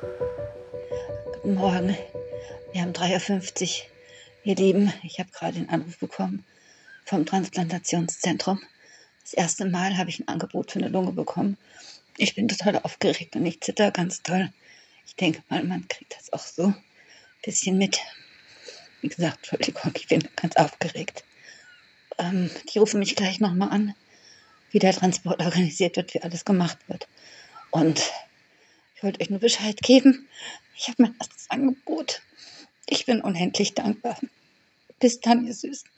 Guten Morgen. Wir haben 3.50 Uhr. Ihr Lieben, ich habe gerade einen Anruf bekommen vom Transplantationszentrum. Das erste Mal habe ich ein Angebot für eine Lunge bekommen. Ich bin total aufgeregt und ich zitter ganz toll. Ich denke mal, man kriegt das auch so ein bisschen mit. Wie gesagt, Entschuldigung, ich bin ganz aufgeregt. Ähm, die rufen mich gleich nochmal an, wie der Transport organisiert wird, wie alles gemacht wird. Und ich wollte euch nur Bescheid geben. Ich habe mein erstes Angebot. Ich bin unendlich dankbar. Bis dann, ihr Süßen.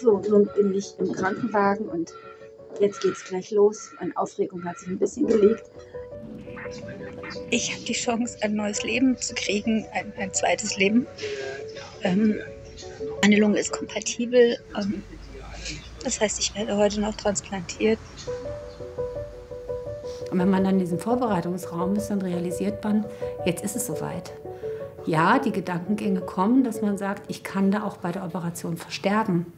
So, nun bin ich im Krankenwagen und jetzt geht's gleich los. Meine Aufregung hat sich ein bisschen gelegt. Ich habe die Chance, ein neues Leben zu kriegen, ein, ein zweites Leben. Ähm, meine Lunge ist kompatibel. Ähm, das heißt, ich werde heute noch transplantiert. Und wenn man dann in diesem Vorbereitungsraum ist, dann realisiert man, jetzt ist es soweit. Ja, die Gedankengänge kommen, dass man sagt, ich kann da auch bei der Operation versterben.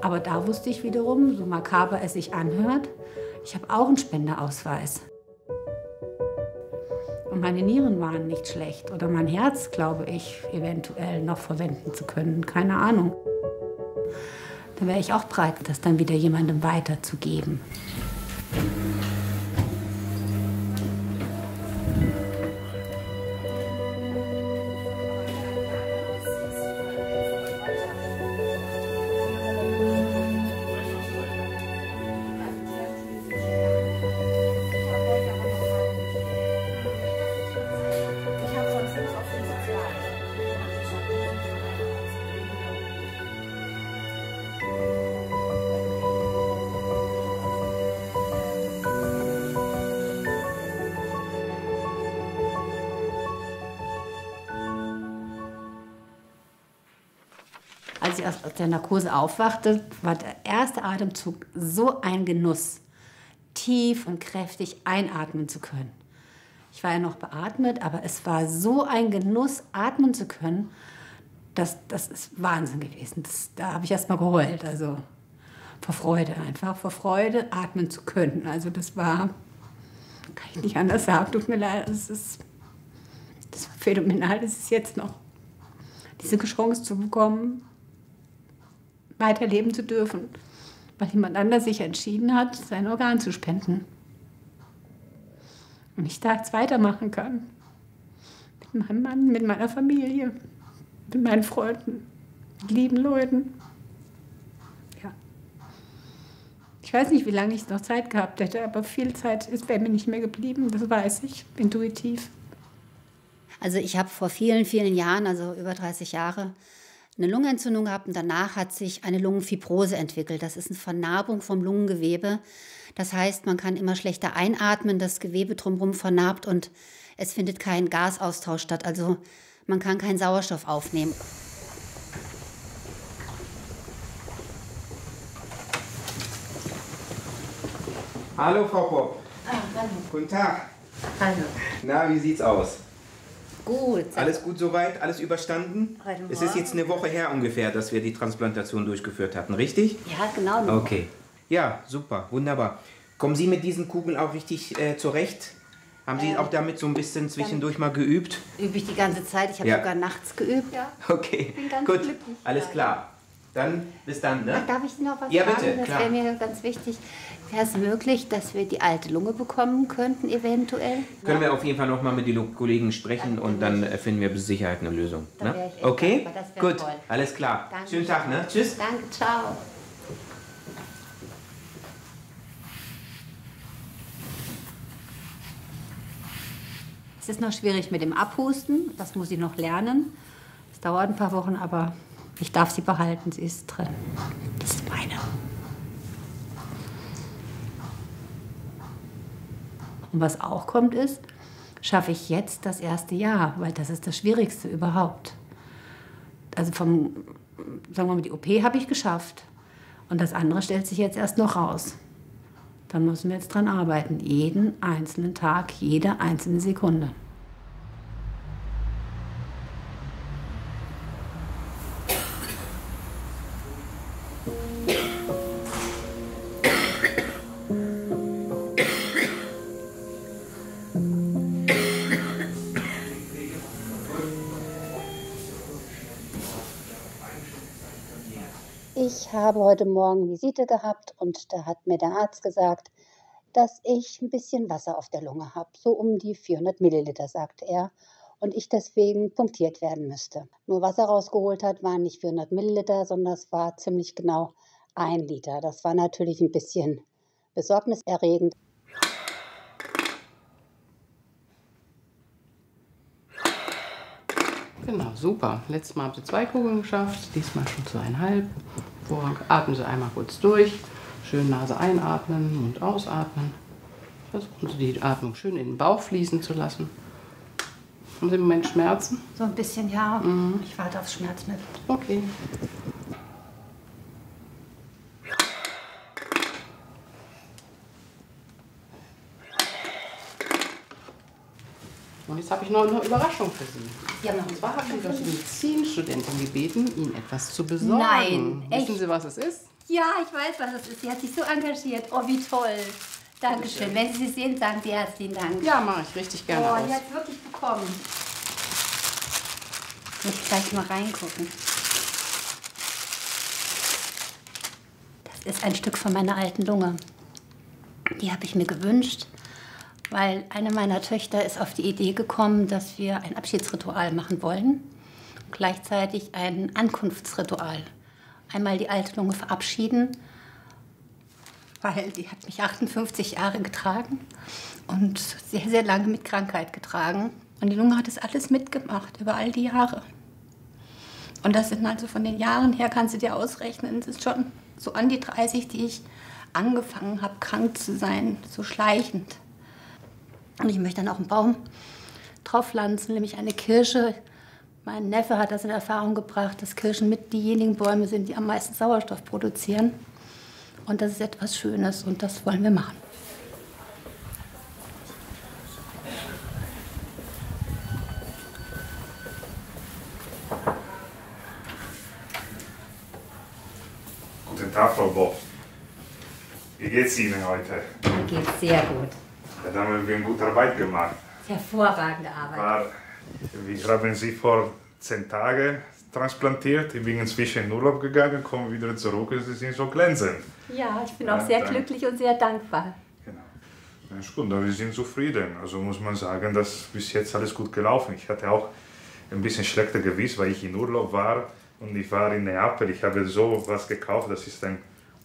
Aber da wusste ich wiederum, so makaber es sich anhört, ich habe auch einen Spendeausweis. Und meine Nieren waren nicht schlecht oder mein Herz, glaube ich, eventuell noch verwenden zu können. Keine Ahnung. Da wäre ich auch bereit, das dann wieder jemandem weiterzugeben. Als ich aus der Narkose aufwachte, war der erste Atemzug so ein Genuss, tief und kräftig einatmen zu können. Ich war ja noch beatmet, aber es war so ein Genuss, atmen zu können. Das, das ist Wahnsinn gewesen. Das, da habe ich erst mal geheult. Also vor Freude einfach, vor Freude atmen zu können. Also das war, kann ich nicht anders sagen, tut mir leid, das ist, das war phänomenal, das ist jetzt noch diese Chance zu bekommen, weiterleben zu dürfen, weil jemand anders sich entschieden hat, sein Organ zu spenden. Und ich da jetzt weitermachen kann. Mit meinem Mann, mit meiner Familie, mit meinen Freunden, mit lieben Leuten. Ja. Ich weiß nicht, wie lange ich noch Zeit gehabt hätte, aber viel Zeit ist bei mir nicht mehr geblieben, das weiß ich, intuitiv. Also ich habe vor vielen, vielen Jahren, also über 30 Jahre, eine Lungenentzündung gehabt und danach hat sich eine Lungenfibrose entwickelt. Das ist eine Vernarbung vom Lungengewebe. Das heißt, man kann immer schlechter einatmen, das Gewebe drumherum vernarbt und es findet kein Gasaustausch statt. Also man kann keinen Sauerstoff aufnehmen. Hallo Frau Popp. Ah, hallo. Guten Tag. Hallo. Na, wie sieht's aus? Gut. Alles gut soweit? Alles überstanden? Heute Es ist jetzt eine Woche her ungefähr, dass wir die Transplantation durchgeführt hatten, richtig? Ja, genau. Okay. Ja, super, wunderbar. Kommen Sie mit diesen Kugeln auch richtig äh, zurecht? Haben Sie Ähm, auch damit so ein bisschen zwischendurch mal geübt? Übe ich die ganze Zeit. Ich habe Ja. sogar nachts geübt. Ja. Okay, bin ganz gut, glücklich, alles ja. klar. Dann bis dann, ne? Darf ich noch was Ja, fragen? bitte, das klar. wäre mir ganz wichtig. Wäre es möglich, dass wir die alte Lunge bekommen könnten, eventuell? Können wir auf jeden Fall nochmal mit den Kollegen sprechen und dann äh, finden wir mit Sicherheit eine Lösung. Dann Ne? ich echt Okay? das Gut, toll. alles klar. Danke. Schönen Tag, ne? Tschüss. Danke, ciao. Es ist noch schwierig mit dem Abhusten, das muss ich noch lernen. Es dauert ein paar Wochen, aber ich darf sie behalten, sie ist drin. Das ist meine. Und was auch kommt ist, schaffe ich jetzt das erste Jahr, weil das ist das Schwierigste überhaupt. Also vom, sagen wir mal, die OP habe ich geschafft. Und das andere stellt sich jetzt erst noch raus. Dann müssen wir jetzt dran arbeiten. Jeden einzelnen Tag, jede einzelne Sekunde. Habe heute Morgen Visite gehabt und da hat mir der Arzt gesagt, dass ich ein bisschen Wasser auf der Lunge habe, so um die 400 Milliliter, sagte er, und ich deswegen punktiert werden müsste. Nur was er rausgeholt hat, waren nicht 400 Milliliter, sondern es war ziemlich genau ein Liter. Das war natürlich ein bisschen besorgniserregend. Genau, super. Letztes Mal haben Sie zwei Kugeln geschafft, diesmal schon zweieinhalb. Vorrang atmen Sie einmal kurz durch. Schön Nase einatmen, Mund ausatmen. Versuchen Sie die Atmung schön in den Bauch fließen zu lassen. Haben Sie im Moment Schmerzen? So ein bisschen, ja. Ich warte aufs Schmerzmittel. Okay. Jetzt habe ich noch eine Überraschung für Sie. Ja, Und zwar habe ich die Medizinstudentin gebeten, Ihnen etwas zu besorgen. Nein, echt? Wissen Sie, was es ist? Ja, ich weiß, was es ist. Sie hat sich so engagiert. Oh, wie toll. Dankeschön. Wenn Sie sie sehen, sagen Sie herzlichen Dank. Ja, mache ich richtig gerne Oh, aus. die hat es wirklich bekommen. Muss ich gleich mal reingucken. Das ist ein Stück von meiner alten Lunge. Die habe ich mir gewünscht, weil eine meiner Töchter ist auf die Idee gekommen, dass wir ein Abschiedsritual machen wollen. Gleichzeitig ein Ankunftsritual. Einmal die alte Lunge verabschieden, weil die hat mich 58 Jahre getragen und sehr, sehr lange mit Krankheit getragen. Und die Lunge hat das alles mitgemacht über all die Jahre. Und das sind also von den Jahren her, kannst du dir ausrechnen, es ist schon so an die 30, die ich angefangen habe, krank zu sein, so schleichend. Und ich möchte dann auch einen Baum drauf pflanzen, nämlich eine Kirsche. Mein Neffe hat das in Erfahrung gebracht, dass Kirschen mit diejenigen Bäume sind, die am meisten Sauerstoff produzieren. Und das ist etwas Schönes und das wollen wir machen. Guten Tag, Frau Bob. Wie geht's Ihnen heute? Mir geht's sehr gut. Ja, da haben wir eine gute Arbeit gemacht. Hervorragende Arbeit. War, wir haben Sie vor zehn Tagen transplantiert. Ich bin inzwischen in Urlaub gegangen, komme wieder zurück und Sie sind so glänzend. Ja, ich bin Ja, auch sehr danke. glücklich und sehr dankbar. Genau. Das ist gut, wir sind zufrieden. Also muss man sagen, dass bis jetzt alles gut gelaufen. Ich hatte auch ein bisschen schlechter Gewiss, weil ich in Urlaub war und ich war in Neapel. Ich habe so was gekauft, das ist ein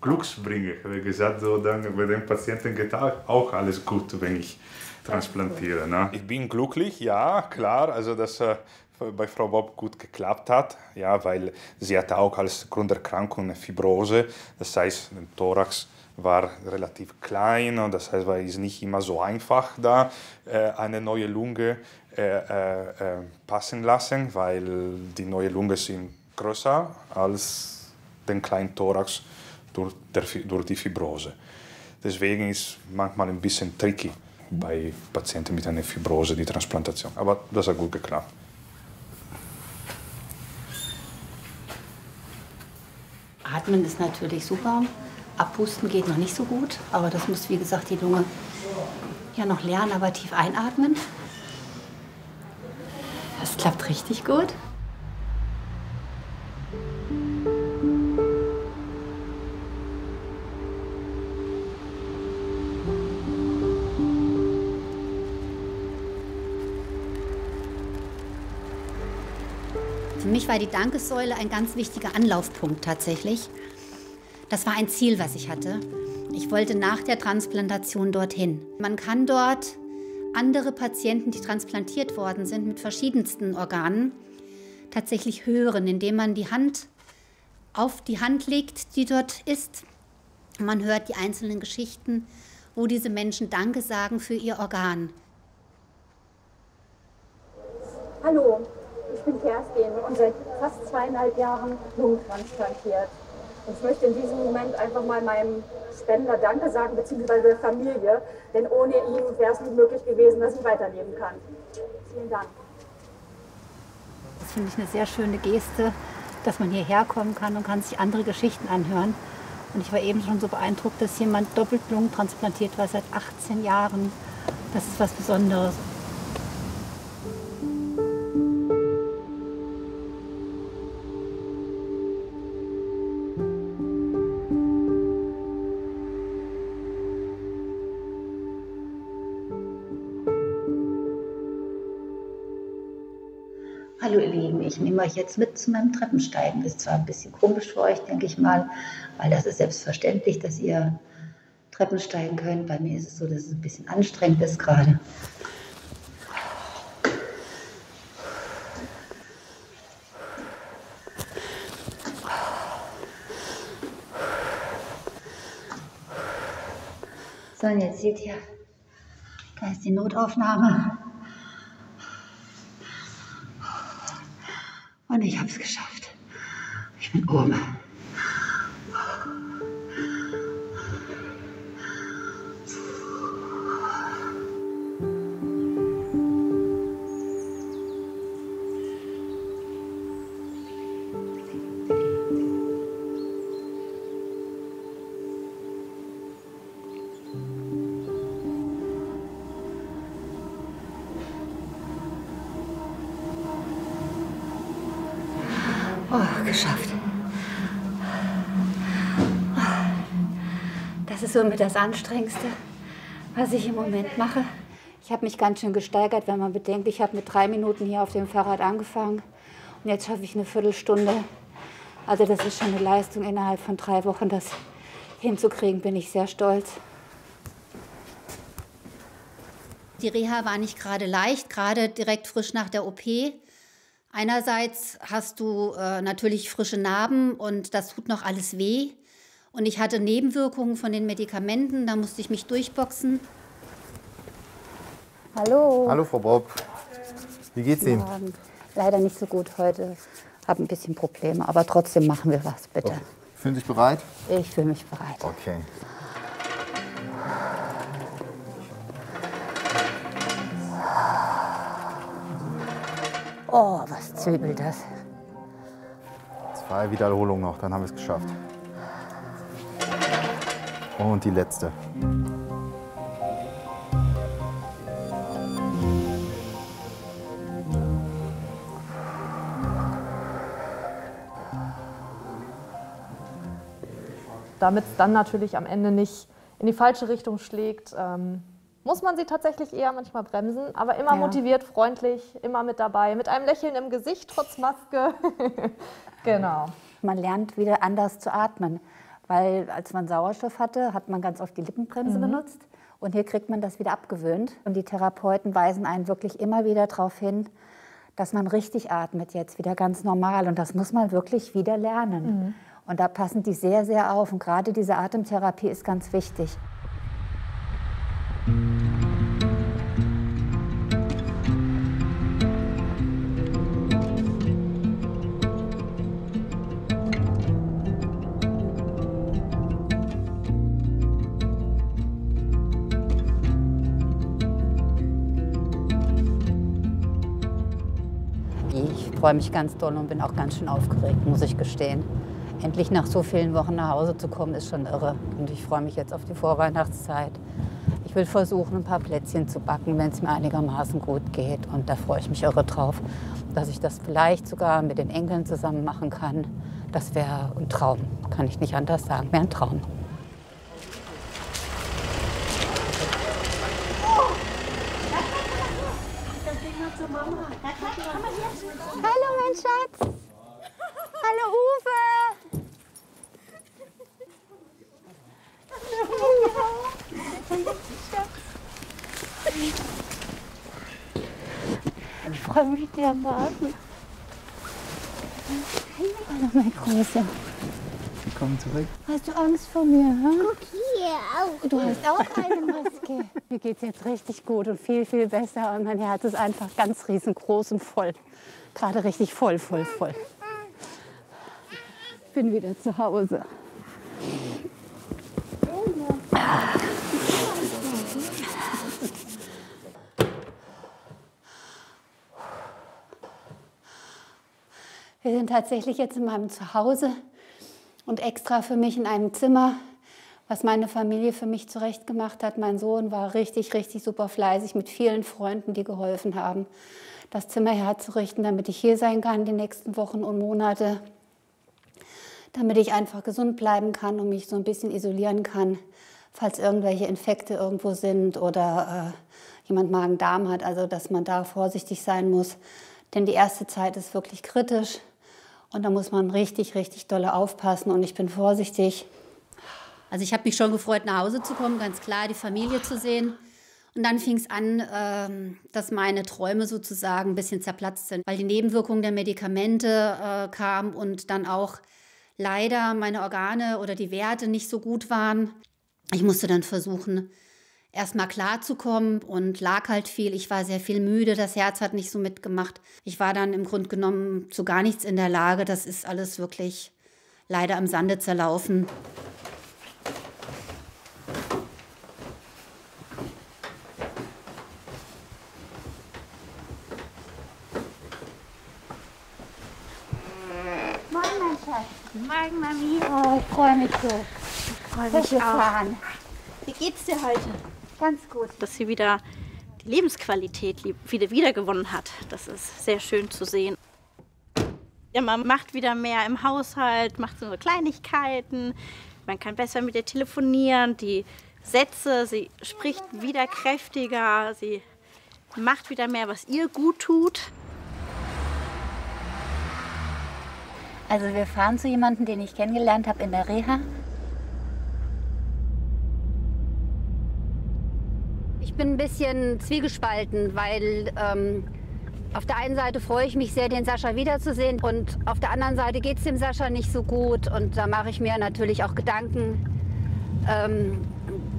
Glücksbringer. Habe gesagt, so dann bei den Patienten geht auch alles gut, wenn ich transplantiere. Ne? Ich bin glücklich, ja, klar. Also dass äh, bei Frau Bob gut geklappt hat, ja, weil sie hatte auch als Grunderkrankung eine Fibrose. Das heißt, der Thorax war relativ klein und das heißt, es nicht immer so einfach da äh, eine neue Lunge äh, äh, äh, passen lassen, weil die neue Lunge sind größer als den kleinen Thorax durch, der, durch die Fibrose. Deswegen ist manchmal ein bisschen tricky bei Patienten mit einer Fibrose die Transplantation. Aber das hat gut geklappt. Atmen ist natürlich super. Abpusten geht noch nicht so gut, aber das muss, wie gesagt, die Lunge ja noch lernen, aber tief einatmen. Das klappt richtig gut. Mich war die Dankessäule ein ganz wichtiger Anlaufpunkt tatsächlich. Das war ein Ziel, was ich hatte. Ich wollte nach der Transplantation dorthin. Man kann dort andere Patienten, die transplantiert worden sind, mit verschiedensten Organen, tatsächlich hören, indem man die Hand auf die Hand legt, die dort ist. Man hört die einzelnen Geschichten, wo diese Menschen Danke sagen für ihr Organ. Hallo, bin Kerstin und seit fast zweieinhalb Jahren lungentransplantiert. Und ich möchte in diesem Moment einfach mal meinem Spender Danke sagen, beziehungsweise der Familie, denn ohne ihn wäre es nicht möglich gewesen, dass ich weiterleben kann. Vielen Dank. Das finde ich eine sehr schöne Geste, dass man hierher kommen kann und kann sich andere Geschichten anhören. Und ich war eben schon so beeindruckt, dass jemand doppelt Lungen transplantiert war seit 18 Jahren. Das ist was Besonderes. Hallo ihr Lieben, ich nehme euch jetzt mit zu meinem Treppensteigen. Ist zwar ein bisschen komisch für euch, denke ich mal, weil das ist selbstverständlich, dass ihr Treppen steigen könnt. Bei mir ist es so, dass es ein bisschen anstrengend ist gerade. So, und jetzt seht ihr, da ist die Notaufnahme. Geschafft. Das ist somit das Anstrengendste, was ich im Moment mache. Ich habe mich ganz schön gesteigert, wenn man bedenkt, ich habe mit drei Minuten hier auf dem Fahrrad angefangen und jetzt schaffe ich eine Viertelstunde. Also das ist schon eine Leistung innerhalb von drei Wochen, das hinzukriegen, bin ich sehr stolz. Die Reha war nicht gerade leicht, gerade direkt frisch nach der OP. Einerseits hast du äh, natürlich frische Narben und das tut noch alles weh. Und ich hatte Nebenwirkungen von den Medikamenten, da musste ich mich durchboxen. Hallo. Hallo Frau Bob. Wie geht's Ihnen? Leider nicht so gut heute. Habe ein bisschen Probleme, aber trotzdem machen wir was, bitte. Fühlen Sie sich bereit? Ich fühle mich bereit. Okay. Oh, was zwiebelt das? Zwei Wiederholungen noch, dann haben wir es geschafft. Und die letzte. damit es dann natürlich am Ende nicht in die falsche Richtung schlägt, ähm, muss man sie tatsächlich eher manchmal bremsen, aber immer Ja. motiviert, freundlich, immer mit dabei, mit einem Lächeln im Gesicht trotz Maske. genau. Man lernt wieder anders zu atmen, weil als man Sauerstoff hatte, hat man ganz oft die Lippenbremse benutzt und hier kriegt man das wieder abgewöhnt. Und die Therapeuten weisen einen wirklich immer wieder darauf hin, dass man richtig atmet jetzt, wieder ganz normal. Und das muss man wirklich wieder lernen. Und da passen die sehr, sehr auf. Und gerade diese Atemtherapie ist ganz wichtig. Freue mich ganz doll und bin auch ganz schön aufgeregt, muss ich gestehen. Endlich nach so vielen Wochen nach Hause zu kommen, ist schon irre. Und ich freue mich jetzt auf die Vorweihnachtszeit. Ich will versuchen, ein paar Plätzchen zu backen, wenn es mir einigermaßen gut geht. Und da freue ich mich irre drauf, dass ich das vielleicht sogar mit den Enkeln zusammen machen kann. Das wäre ein Traum, kann ich nicht anders sagen. Wäre ein Traum. Hallo, mein Schatz. Hallo, Uwe. Ich freue mich dermaßen. Hallo, mein Großer. Willkommen zurück. Hast du Angst vor mir? Hä? Guck hier auch. Du hast auch eine Maske. Mir geht es jetzt richtig gut und viel, viel besser. Und mein Herz ist einfach ganz riesengroß und voll. Gerade richtig voll, voll, voll. Bin wieder zu Hause. Wir sind tatsächlich jetzt in meinem Zuhause und extra für mich in einem Zimmer, was meine Familie für mich zurechtgemacht hat. Mein Sohn war richtig, richtig super fleißig mit vielen Freunden, die geholfen haben, das Zimmer herzurichten, damit ich hier sein kann die nächsten Wochen und Monate, damit ich einfach gesund bleiben kann und mich so ein bisschen isolieren kann, falls irgendwelche Infekte irgendwo sind oder äh, jemand Magen-Darm hat. Also, dass man da vorsichtig sein muss, Denn die erste Zeit ist wirklich kritisch und da muss man richtig, richtig dolle aufpassen und ich bin vorsichtig. Also ich habe mich schon gefreut, nach Hause zu kommen, ganz klar, die Familie zu sehen. Und dann fing es an, ähm, dass meine Träume sozusagen ein bisschen zerplatzt sind, weil die Nebenwirkungen der Medikamente äh, kamen und dann auch leider meine Organe oder die Werte nicht so gut waren. Ich musste dann versuchen, erstmal klarzukommen und lag halt viel. Ich war sehr viel müde, das Herz hat nicht so mitgemacht. Ich war dann im Grunde genommen zu gar nichts in der Lage. Das ist alles wirklich leider im Sande zerlaufen. Moin, mein Schatz. Moin, Mami. Oh, ich freue mich so. Ich freue mich auch. Wie geht's dir heute? Ganz gut. Dass sie wieder die Lebensqualität wieder wiedergewonnen hat. Das ist sehr schön zu sehen. Ja, man macht wieder mehr im Haushalt, macht so Kleinigkeiten. Man kann besser mit ihr telefonieren. Die Sätze, sie spricht wieder kräftiger. Sie macht wieder mehr, was ihr gut tut. Also wir fahren zu jemandem, den ich kennengelernt habe in der Reha. Ich bin ein bisschen zwiegespalten, weil ähm, auf der einen Seite freue ich mich sehr, den Sascha wiederzusehen und auf der anderen Seite geht es dem Sascha nicht so gut und da mache ich mir natürlich auch Gedanken, ähm,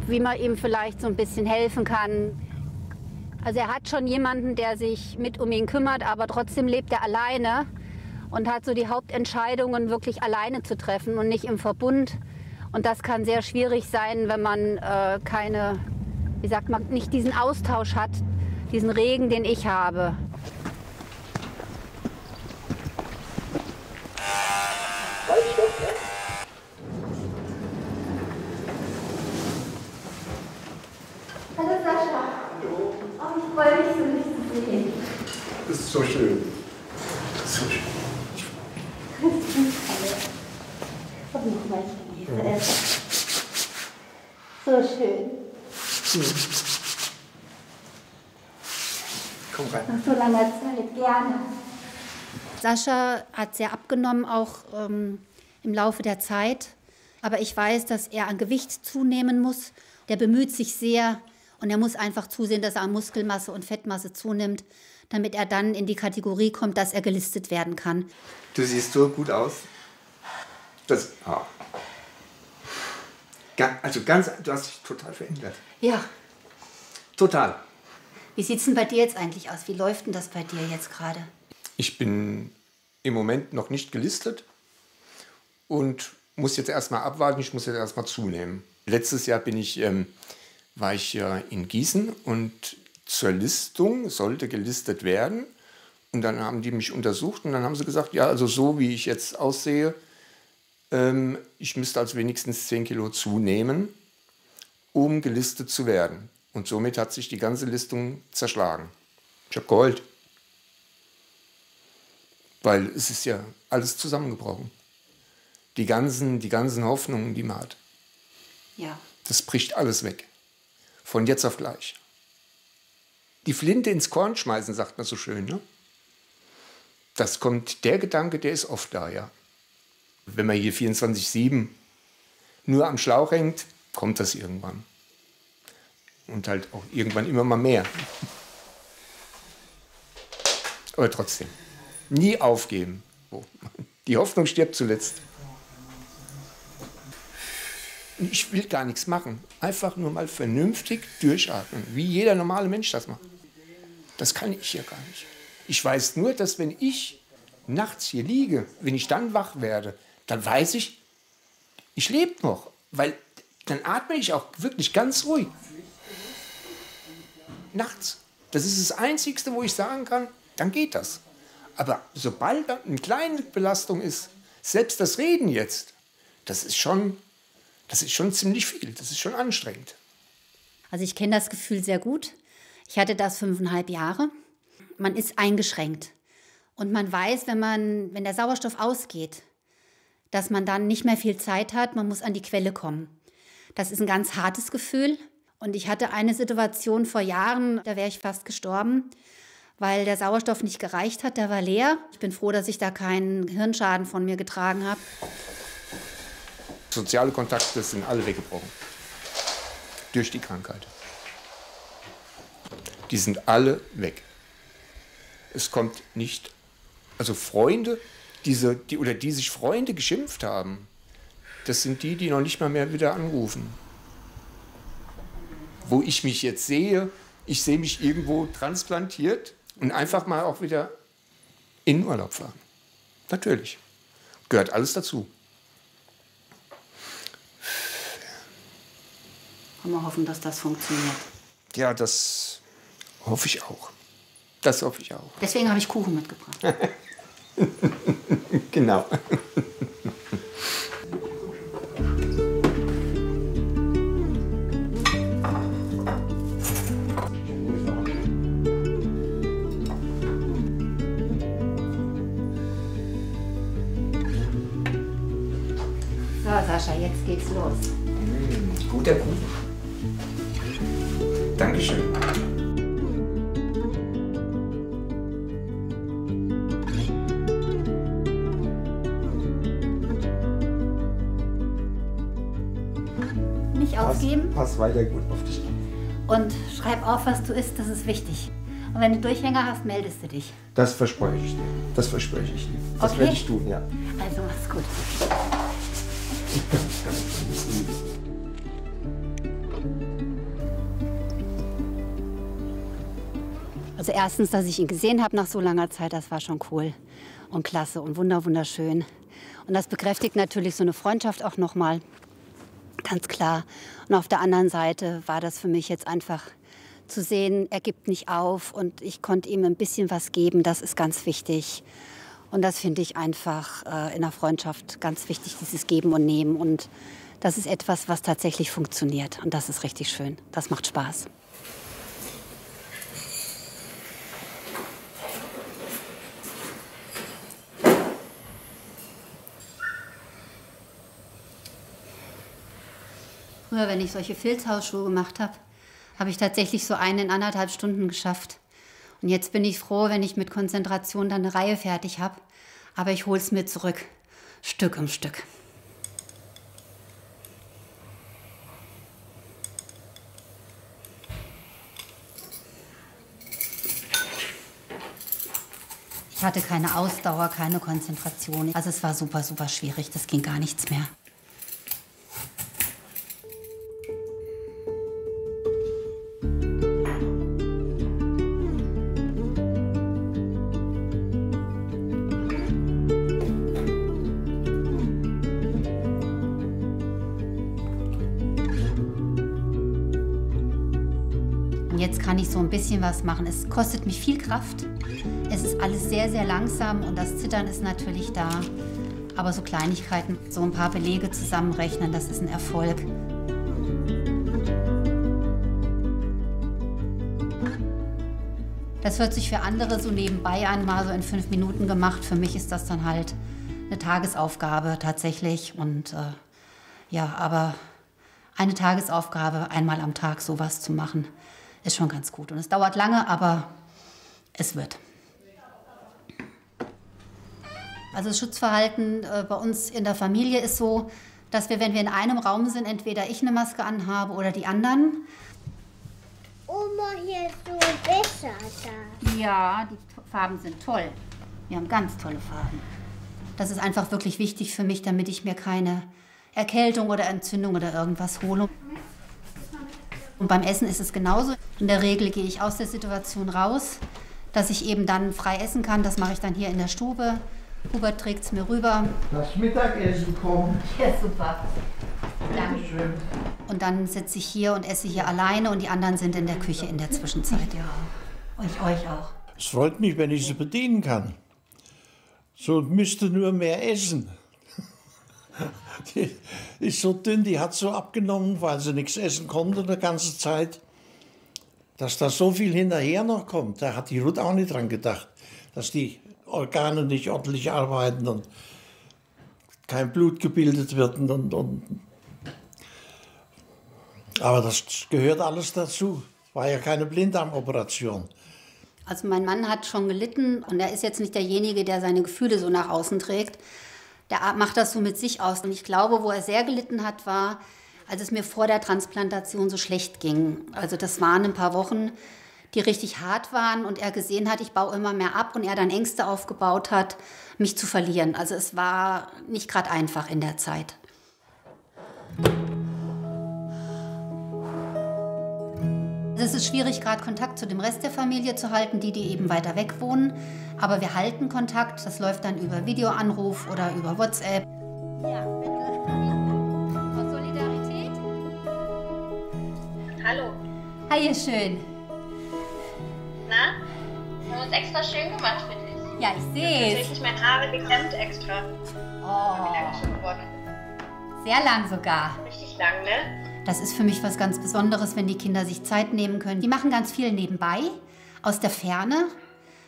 wie man ihm vielleicht so ein bisschen helfen kann. Also er hat schon jemanden, der sich mit um ihn kümmert, aber trotzdem lebt er alleine und hat so die Hauptentscheidungen wirklich alleine zu treffen und nicht im Verbund. Und das kann sehr schwierig sein, wenn man äh, keine, wie sagt man, nicht diesen Austausch hat, diesen Regen, den ich habe. Hallo Sascha. Oh, ich freue mich so, dich zu sehen. Das ist so schön. Das ist so schön. Ich genieße es. So schön. Komm rein. Nach so langer Zeit, gerne. Sascha hat sehr abgenommen, auch ähm, im Laufe der Zeit. Aber ich weiß, dass er an Gewicht zunehmen muss. Der bemüht sich sehr und er muss einfach zusehen, dass er an Muskelmasse und Fettmasse zunimmt, damit er dann in die Kategorie kommt, dass er gelistet werden kann. Du siehst so gut aus. Das. ah. Also ganz, du hast dich total verändert. Ja, Total. wie sieht es denn bei dir jetzt eigentlich aus? Wie läuft denn das bei dir jetzt gerade? Ich bin im Moment noch nicht gelistet und muss jetzt erstmal abwarten. Ich muss jetzt erstmal zunehmen. Letztes Jahr bin ich, ähm, war ich ja in Gießen und zur Listung sollte gelistet werden. Und dann haben die mich untersucht und dann haben sie gesagt, ja, also so wie ich jetzt aussehe, ähm, ich müsste also wenigstens 10 Kilo zunehmen, um gelistet zu werden. Und somit hat sich die ganze Listung zerschlagen. Ich habe geheult. Weil es ist ja alles zusammengebrochen. Die ganzen, die ganzen Hoffnungen, die man hat, Ja. das bricht alles weg. Von jetzt auf gleich. Die Flinte ins Korn schmeißen, sagt man so schön. Ne? Das kommt, der Gedanke, der ist oft da, ja. Wenn man hier 24-7 nur am Schlauch hängt, kommt das irgendwann. Und halt auch irgendwann immer mal mehr. Aber trotzdem, nie aufgeben. So. Die Hoffnung stirbt zuletzt. Ich will gar nichts machen. Einfach nur mal vernünftig durchatmen, wie jeder normale Mensch das macht. Das kann ich ja gar nicht. Ich weiß nur, dass wenn ich nachts hier liege, wenn ich dann wach werde, dann weiß ich, ich lebe noch. Weil dann atme ich auch wirklich ganz ruhig. Nachts. Das ist das Einzige, wo ich sagen kann, dann geht das. Aber sobald eine kleine Belastung ist, selbst das Reden jetzt, das ist schon, das ist schon ziemlich viel. Das ist schon anstrengend. Also ich kenne das Gefühl sehr gut. Ich hatte das fünfeinhalb Jahre. Man ist eingeschränkt. Und man weiß, wenn, man, wenn der Sauerstoff ausgeht, dass man dann nicht mehr viel Zeit hat, man muss an die Quelle kommen. Das ist ein ganz hartes Gefühl. Und ich hatte eine Situation vor Jahren, da wäre ich fast gestorben, weil der Sauerstoff nicht gereicht hat, der war leer. Ich bin froh, dass ich da keinen Hirnschaden von mir getragen habe. Soziale Kontakte sind alle weggebrochen. Durch die Krankheit. Die sind alle weg. Es kommt nicht, also Freunde, diese, die, oder die sich Freunde geschimpft haben, das sind die, die noch nicht mal mehr wieder anrufen. Wo ich mich jetzt sehe, ich sehe mich irgendwo transplantiert und einfach mal auch wieder in Urlaub fahren. Natürlich. Gehört alles dazu. Und wir hoffen, dass das funktioniert. Ja, das hoffe ich auch. Das hoffe ich auch. Deswegen habe ich Kuchen mitgebracht. genau. So, Sascha, jetzt geht's los. Mm, guter Kuchen. Dankeschön. Pass weiter gut auf dich auf. und schreib auf, was du isst, das ist wichtig. Und wenn du Durchhänger hast, meldest du dich. Das verspreche ich dir. Das verspreche ich dir. Das Okay. werde ich tun, ja. Also mach's gut. Also erstens, dass ich ihn gesehen habe nach so langer Zeit, das war schon cool und klasse und wunder wunderschön. Und das bekräftigt natürlich so eine Freundschaft auch noch mal, ganz klar. Und auf der anderen Seite war das für mich jetzt einfach zu sehen, er gibt nicht auf und ich konnte ihm ein bisschen was geben, das ist ganz wichtig. Und das finde ich einfach äh, in der Freundschaft ganz wichtig, dieses Geben und Nehmen. Und das ist etwas, was tatsächlich funktioniert. Und das ist richtig schön. Das macht Spaß. Früher, wenn ich solche Filzhausschuhe gemacht habe, habe ich tatsächlich so einen in anderthalb Stunden geschafft. Und jetzt bin ich froh, wenn ich mit Konzentration dann eine Reihe fertig habe. Aber ich hole es mir zurück, Stück um Stück. Ich hatte keine Ausdauer, keine Konzentration. Also es war super, super schwierig. Das ging gar nichts mehr. Bisschen was machen. Es kostet mich viel Kraft. Es ist alles sehr, sehr langsam und das Zittern ist natürlich da. Aber so Kleinigkeiten, so ein paar Belege zusammenrechnen, das ist ein Erfolg. Das hört sich für andere so nebenbei an, mal so in fünf Minuten gemacht. Für mich ist das dann halt eine Tagesaufgabe tatsächlich. Und äh, ja, aber eine Tagesaufgabe, einmal am Tag sowas zu machen, ist schon ganz gut. Und es dauert lange, aber es wird. Also das Schutzverhalten äh, bei uns in der Familie ist so, dass wir, wenn wir in einem Raum sind, entweder ich eine Maske anhabe oder die anderen. Oma, hier ist so besser da. Ja, die Farben sind toll. Wir haben ganz tolle Farben. Das ist einfach wirklich wichtig für mich, damit ich mir keine Erkältung oder Entzündung oder irgendwas hole. Und beim Essen ist es genauso. In der Regel gehe ich aus der Situation raus, dass ich eben dann frei essen kann. Das mache ich dann hier in der Stube. Hubert trägt es mir rüber. Das Mittagessen kommt. Ja, super. Danke. Und dann sitze ich hier und esse hier alleine und die anderen sind in der Küche in der Zwischenzeit. Ja. Und ich euch auch. Es freut mich, wenn ich sie bedienen kann. So müsste nur mehr essen. Die ist so dünn, die hat so abgenommen, weil sie nichts essen konnte die ganze Zeit. Dass da so viel hinterher noch kommt, da hat die Ruth auch nicht dran gedacht. Dass die Organe nicht ordentlich arbeiten und kein Blut gebildet wird. Und, und. Aber das gehört alles dazu. War ja keine Blinddarmoperation. Also mein Mann hat schon gelitten und er ist jetzt nicht derjenige, der seine Gefühle so nach außen trägt. Der macht das so mit sich aus. Und ich glaube, wo er sehr gelitten hat, war, als es mir vor der Transplantation so schlecht ging. Also das waren ein paar Wochen, die richtig hart waren und er gesehen hat, ich baue immer mehr ab und er dann Ängste aufgebaut hat, mich zu verlieren. Also es war nicht gerade einfach in der Zeit. Es ist schwierig, gerade Kontakt zu dem Rest der Familie zu halten, die, die eben weiter weg wohnen. Aber wir halten Kontakt. Das läuft dann über Videoanruf oder über WhatsApp. Ja, bitte. Aus Solidarität? Hallo. Hi, ihr schön. Na? Wir haben uns extra schön gemacht für dich. Ja, ich sehe es. Tatsächlich meine Haare gekämmt extra. Oh. Wie lange schon geworden? Sehr lang sogar. Richtig lang, ne? Das ist für mich was ganz Besonderes, wenn die Kinder sich Zeit nehmen können. Die machen ganz viel nebenbei, aus der Ferne.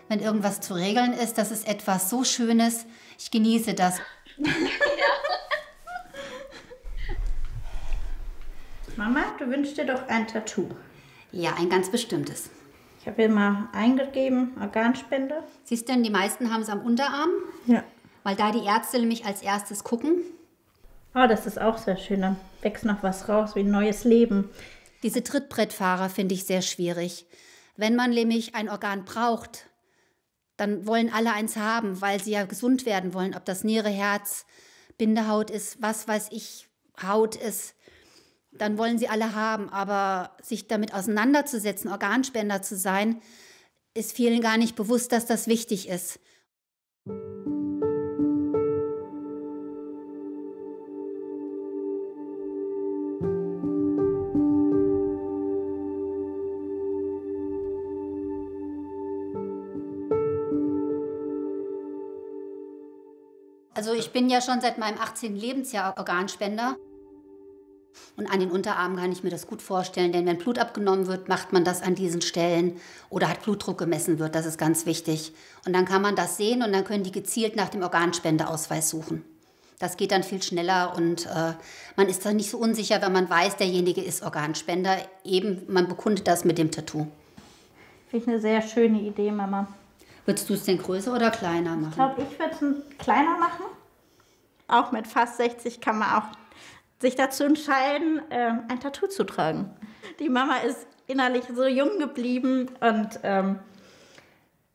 Wenn irgendwas zu regeln ist, das ist etwas so Schönes. Ich genieße das. ja. Mama, du wünschst dir doch ein Tattoo. Ja, ein ganz bestimmtes. Ich habe hier mal eingegeben, Organspende. Siehst du denn, die meisten haben es am Unterarm, Ja. weil da die Ärzte nämlich als erstes gucken. Oh, das ist auch sehr schön. Dann wächst noch was raus, wie ein neues Leben. Diese Trittbrettfahrer finde ich sehr schwierig. Wenn man nämlich ein Organ braucht, dann wollen alle eins haben, weil sie ja gesund werden wollen. Ob das Niere, Herz, Bindehaut ist, was weiß ich, Haut ist, dann wollen sie alle haben. Aber sich damit auseinanderzusetzen, Organspender zu sein, ist vielen gar nicht bewusst, dass das wichtig ist. Bin ja schon seit meinem 18. Lebensjahr Organspender. Und an den Unterarmen kann ich mir das gut vorstellen, denn wenn Blut abgenommen wird, macht man das an diesen Stellen oder hat Blutdruck gemessen wird, das ist ganz wichtig. Und dann kann man das sehen und dann können die gezielt nach dem Organspendeausweis suchen. Das geht dann viel schneller und äh, man ist dann nicht so unsicher, wenn man weiß, derjenige ist Organspender. Eben, man bekundet das mit dem Tattoo. Finde ich eine sehr schöne Idee, Mama. Würdest du es denn größer oder kleiner Ich machen? glaube, ich würde es kleiner machen. Auch mit fast 60 kann man auch sich dazu entscheiden, ähm, ein Tattoo zu tragen. Die Mama ist innerlich so jung geblieben und ähm,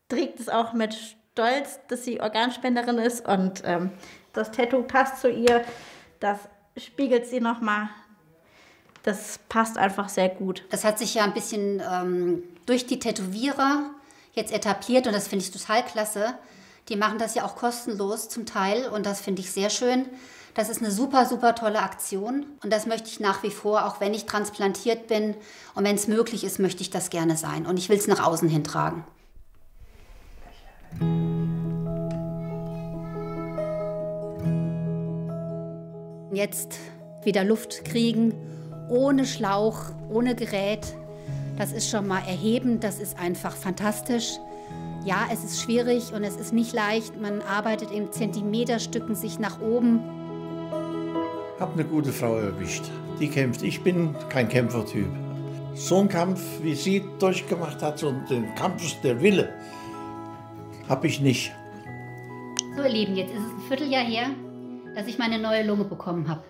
trägt es auch mit Stolz, dass sie Organspenderin ist und ähm, das Tattoo passt zu ihr. Das spiegelt sie nochmal. Das passt einfach sehr gut. Das hat sich ja ein bisschen ähm, durch die Tätowierer jetzt etabliert und das finde ich total klasse. Die machen das ja auch kostenlos zum Teil und das finde ich sehr schön. Das ist eine super, super tolle Aktion und das möchte ich nach wie vor, auch wenn ich transplantiert bin und wenn es möglich ist, möchte ich das gerne sein und ich will es nach außen hin tragen. Jetzt wieder Luft kriegen, ohne Schlauch, ohne Gerät. Das ist schon mal erhebend, das ist einfach fantastisch. Ja, es ist schwierig und es ist nicht leicht. Man arbeitet in Zentimeterstücken sich nach oben. Hab eine gute Frau erwischt. Die kämpft. Ich bin kein Kämpfertyp. So einen Kampf, wie sie durchgemacht hat, so den Kampf der Wille, habe ich nicht. So, ihr Lieben, jetzt ist es ein Vierteljahr her, dass ich meine neue Lunge bekommen habe.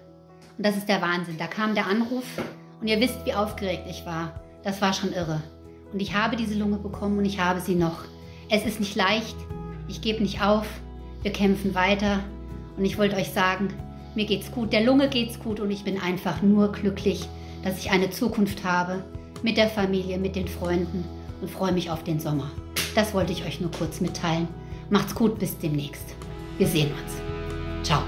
Und das ist der Wahnsinn. Da kam der Anruf und ihr wisst, wie aufgeregt ich war. Das war schon irre. Und ich habe diese Lunge bekommen und ich habe sie noch. Es ist nicht leicht. Ich gebe nicht auf. Wir kämpfen weiter. Und ich wollte euch sagen, mir geht's gut, der Lunge geht's gut und ich bin einfach nur glücklich, dass ich eine Zukunft habe mit der Familie, mit den Freunden und freue mich auf den Sommer. Das wollte ich euch nur kurz mitteilen. Macht's gut, bis demnächst. Wir sehen uns. Ciao.